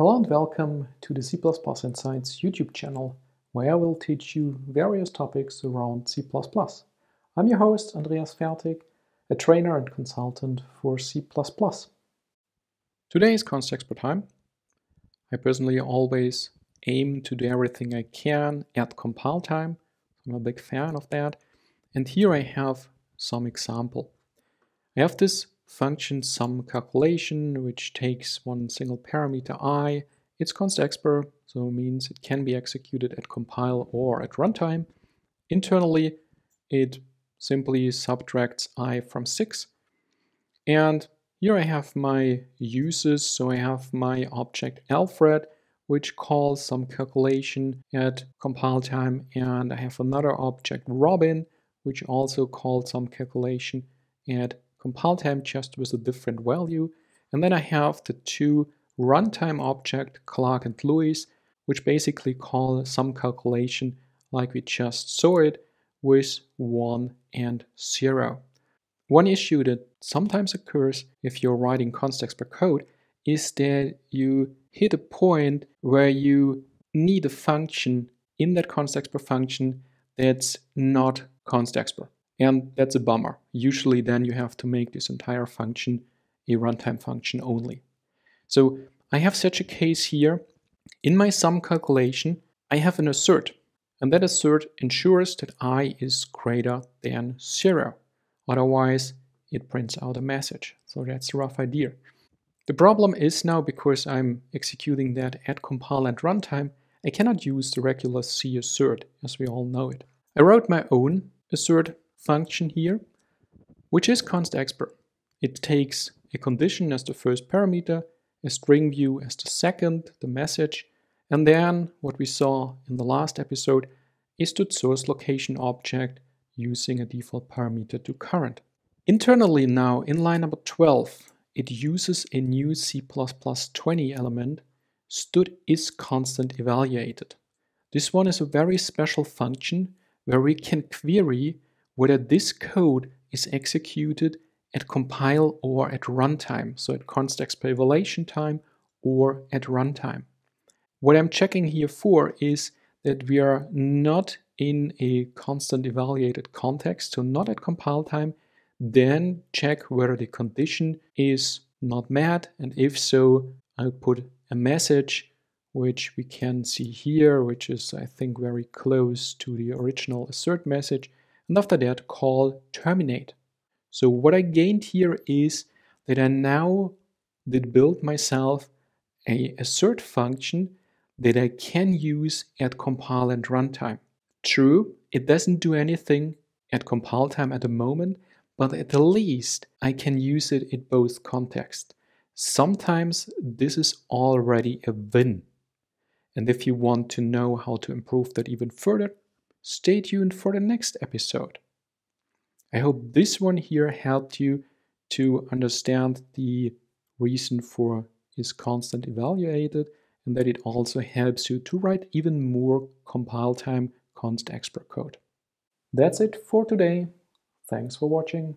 Hello and welcome to the C++ Insights YouTube channel, where I will teach you various topics around C++. I'm your host, Andreas Fertig, a trainer and consultant for C++. Today is Constexpr time. I personally always aim to do everything I can at compile time. I'm a big fan of that. And here I have some example. I have this function sum calculation, which takes one single parameter i. It's constexpr, so it means it can be executed at compile or at runtime. Internally, it simply subtracts i from 6. And here I have my uses, so I have my object Alfred, which calls some calculation at compile time, and I have another object Robin, which also calls some calculation at compile time just with a different value. And then I have the two runtime object, Clark and Lewis, which basically call some calculation like we just saw it with 1 and 0. One issue that sometimes occurs if you're writing constexpr code is that you hit a point where you need a function in that constexpr function that's not constexpr. And that's a bummer. Usually then you have to make this entire function a runtime function only. So I have such a case here. In my sum calculation, I have an assert. And that assert ensures that i is greater than 0. Otherwise, it prints out a message. So that's a rough idea. The problem is now because I'm executing that at compile and runtime, I cannot use the regular C assert as we all know it. I wrote my own assert function here, which is constexpr. It takes a condition as the first parameter, a string view as the second, the message, and then what we saw in the last episode is the source location object using a default parameter to current. Internally now, in line number 12, it uses a new C++20 element, std is constant evaluated. This one is a very special function where we can query whether this code is executed at compile or at runtime, so at constexpr evaluation time or at runtime. What I'm checking here for is that we are not in a constant evaluated context, so not at compile time, then check whether the condition is not met, and if so, I'll put a message which we can see here, which is I think very close to the original assert message, and after that call terminate. So what I gained here is that I now did build myself a assert function that I can use at compile and runtime. True, it doesn't do anything at compile time at the moment, but at the least I can use it in both contexts. Sometimes this is already a win. And if you want to know how to improve that even further, stay tuned for the next episode. I hope this one here helped you to understand the reason for is constant evaluated and that it also helps you to write even more compile time constexpr code. That's it for today. Thanks for watching.